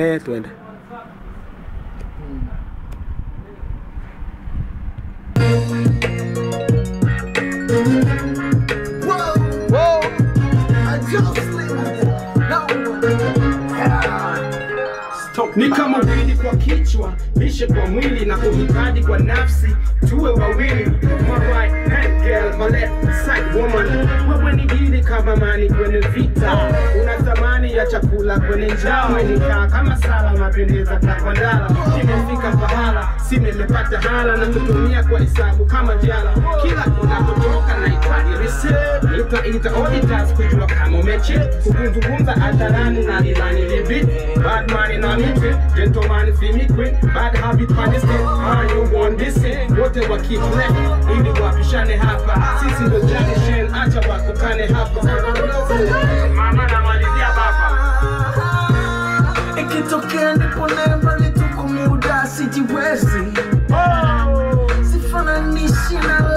Eh, twende. ni kama wili kwa kichwa lishe kwa mwili na kuhitaji kwa nafsi. Tuwe wawili my right hand girl my left side woman. Wewe ni dili kama mani kwenye vita? Una chakula kwenye njaa nikaa kama sala mapendeza kakondala nimefika pahala si nimepata hala na kutumia kwa hesabu kama jala kila unapotoka nahitaji ita nitaita auditors kujua kama umeche. Kuzungumza hadharani na ilani libi bad money na miti gentleman fimi queen. Bad habit pandiste are you want this wote wa left ili wapishane hapa. Sisi ndo shen, acha wakutane hapa ikitokea ndipo mbali tuko muda sijiwezi oh! sifananishi na